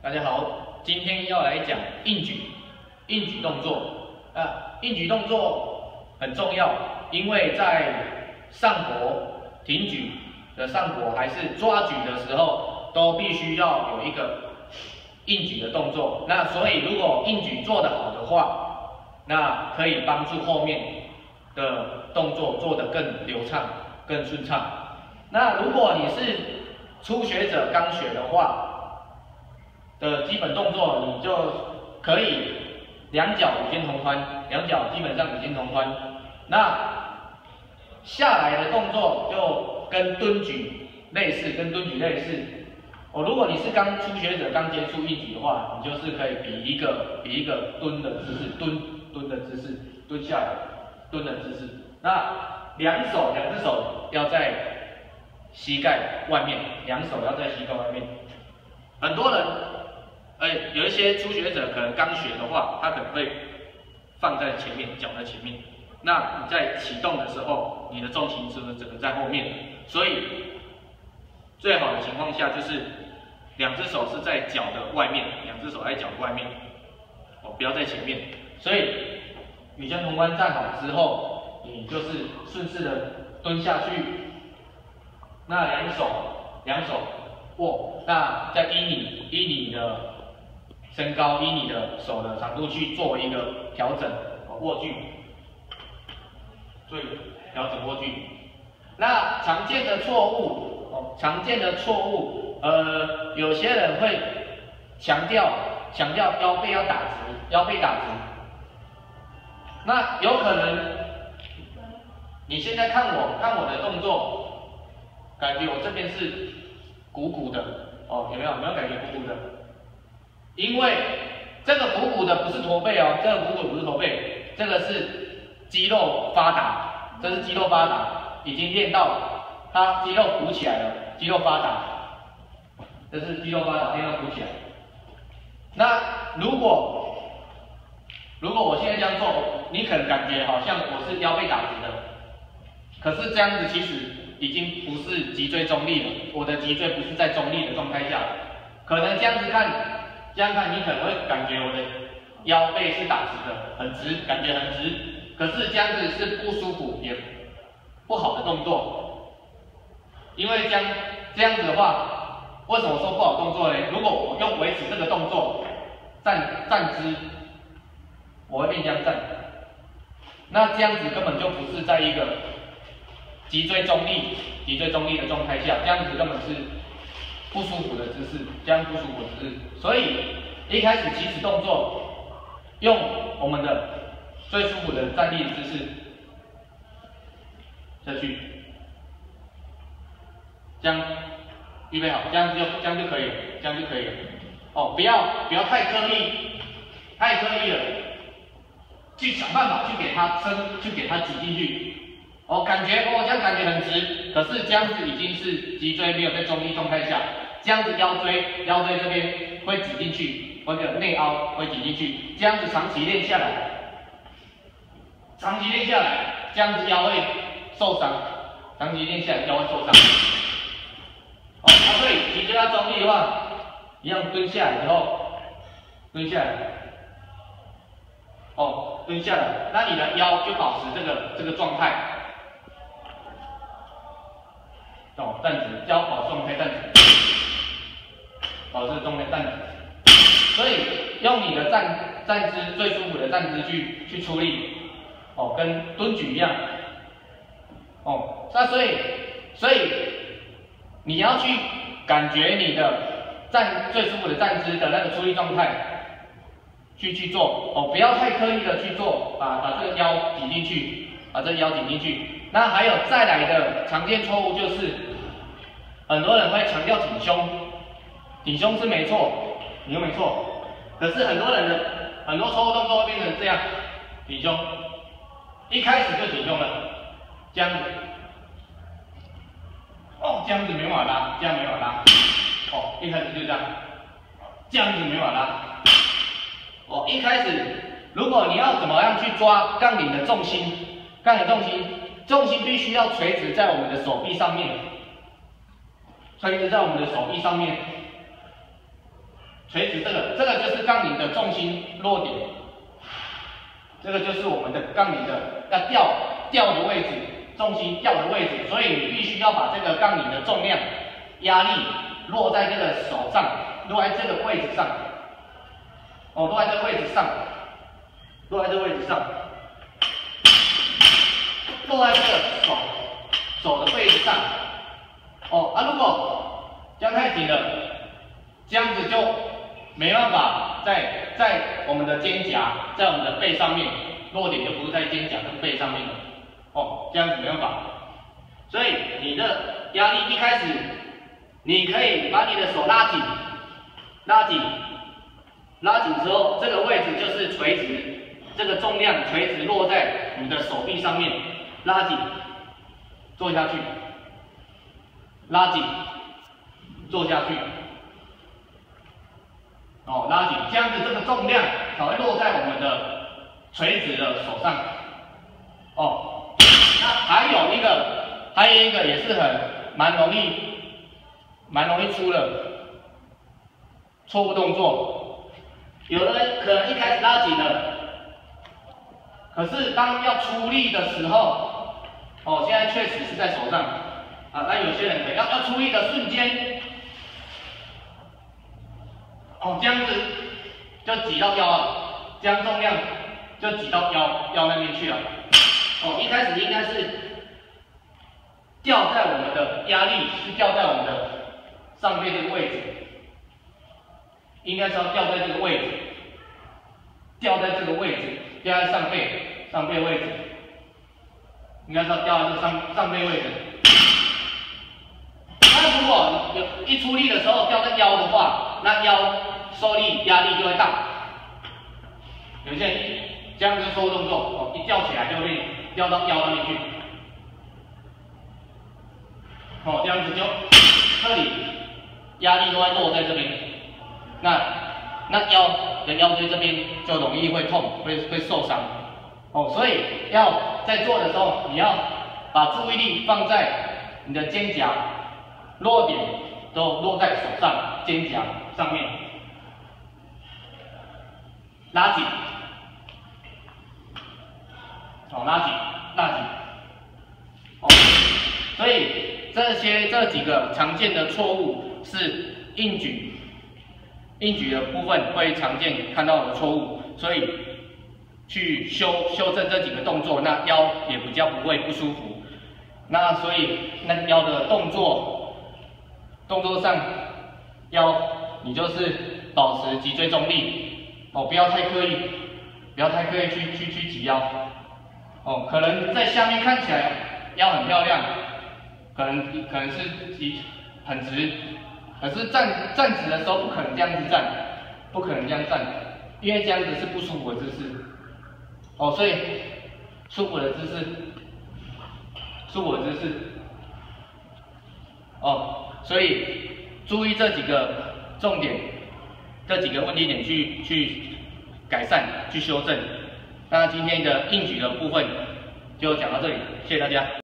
大家好，今天要来讲硬举，硬举动作啊，硬举动作很重要，因为在上搏、挺举的上搏还是抓举的时候，都必须要有一个硬举的动作。那所以如果硬举做得好的话，那可以帮助后面的动作做得更流畅、更顺畅。那如果你是初学者刚学的话，的基本动作，你就可以两脚与肩同宽，两脚基本上与肩同宽。那下来的动作就跟蹲举类似，跟蹲举类似。哦，如果你是刚初学者刚接触硬举的话，你就是可以比一个比一个蹲的姿势，蹲蹲的姿势，蹲下来，蹲的姿势。那两手两只手要在膝盖外面，两手要在膝盖外面。很多人。哎，有一些初学者可能刚学的话，他可能会放在前面，脚在前面。那你在启动的时候，你的重心是不是整个在后面？所以最好的情况下就是两只手是在脚的外面，两只手在脚外面，哦，不要在前面。所以你将铜关站好之后，你就是顺势的蹲下去，那两手两手握，那再依你依你的。身高依你的手的长度去做一个调整，握距，对，调整握距。那常见的错误，哦，常见的错误，呃，有些人会强调强调腰背要打直，腰背打直。那有可能，你现在看我看我的动作，感觉我这边是鼓鼓的，哦，有没有？有没有感觉鼓鼓的？因为这个鼓鼓的不是驼背哦，这个鼓鼓不是驼背，这个是肌肉发达，这是肌肉发达，已经练到它肌肉鼓起来了，肌肉发达，这是肌肉发达，练到鼓起来。那如果如果我现在这样做，你可能感觉好像我是腰背打直的，可是这样子其实已经不是脊椎中立了，我的脊椎不是在中立的状态下，可能这样子看。这样看，你可能会感觉我的腰背是打直的，很直，感觉很直。可是这样子是不舒服，也不好的动作。因为这样这样子的话，为什么说不好动作呢？如果我用维持这个动作站站姿，我会变这样站。那这样子根本就不是在一个脊椎中立、脊椎中立的状态下，这样子根本是。不舒服的姿势，这样不舒服的姿势，所以一开始起始动作，用我们的最舒服的站立姿势下去，这样预备好，这样就这样就可以了，这样就可以了。哦，不要不要太刻意，太刻意了，去想办法去给它撑，去给它挤进去。哦，感觉哦，这样感觉很直，可是这样子已经是脊椎没有在中立状态下，这样子腰椎腰椎这边会挤进去，或者内凹会挤进去，这样子长期练下来，长期练下来，这样子腰会受伤，长期练下来腰会受伤。哦，啊对，脊椎要中立的话，一样蹲下来之后，蹲下来，哦，蹲下来，那你的腰就保持这个这个状态。哦，站直，腰保，保持状态站直。所以用你的站站姿最舒服的站姿去去出力，哦，跟蹲举一样。哦，那所以所以你要去感觉你的站最舒服的站姿的那个出力状态，去去做。哦，不要太刻意的去做，把把这个腰挤进去，把这个腰挤进去。那还有再来的常见错误就是，很多人会强调挺胸，挺胸是没错，你又没错，可是很多人的很多错误动作会变成这样，挺胸，一开始就挺胸了，这样子，哦，这样子没法拉，这样没法拉，哦，一开始就这样，这样子没法拉，哦，一开始如果你要怎么样去抓杠铃的重心，杠铃重心。重心必须要垂直在我们的手臂上面，垂直在我们的手臂上面。垂直这个，这个就是杠铃的重心落点，这个就是我们的杠铃的要掉掉的位置，重心掉的位置，所以你必须要把这个杠铃的重量压力落在这个手上，落在这个位置上，哦，落在这个位置上，落在这个位置上，落在这个手手的位置上，哦，啊，如果这样太紧了，这样子就没办法在在我们的肩胛，在我们的背上面，落点就不是在肩胛跟背上面了，哦，这样子没办法，所以你的压力一开始，你可以把你的手拉紧，拉紧，拉紧之后，这个位置就是垂直，这个重量垂直落在你的手臂上面，拉紧，做下去，拉紧，做下去。哦，拉紧，这样子这个重量才会落在我们的垂直的手上。哦，那还有一个，还有一个也是很蛮容易，蛮容易出的错误动作。有的人可能一开始拉紧了，可是当要出力的时候，哦，现在确实是在手上啊，那有些人可能要要出力的瞬间。哦，这样子就挤到腰了，这样重量就挤到腰腰那边去了。哦，一开始应该是掉在我们的压力是掉在我们的上背这个位置，应该是要掉在这个位置，掉在这个位置，掉在上背上背位置，应该是要掉在这上上背位置。那如果有一出力的时候掉在腰的话，那腰。受力压力就会大，有些这样子做动作哦，一吊起来就会吊到腰那边去，哦，这样子就这里压力都会落在这边，那那腰的腰椎这边就容易会痛，会会受伤，哦，所以要在做的时候，你要把注意力放在你的肩胛，落点都落在手上肩胛上面。拉紧，哦，拉紧，拉紧，哦，所以这些这几个常见的错误是硬举，硬举的部分会常见看到的错误，所以去修修正这几个动作，那腰也比较不会不舒服。那所以那腰的动作，动作上腰你就是保持脊椎中立。哦，不要太刻意，不要太刻意去去去挤腰。哦，可能在下面看起来腰很漂亮，可能可能是挤很直，可是站站直的时候不可能这样子站，不可能这样站，因为这样子是不舒服的姿势。哦，所以舒服的姿势，舒服的姿势。哦，所以注意这几个重点。这几个问题点去去改善、去修正。那今天的应举的部分就讲到这里，谢谢大家。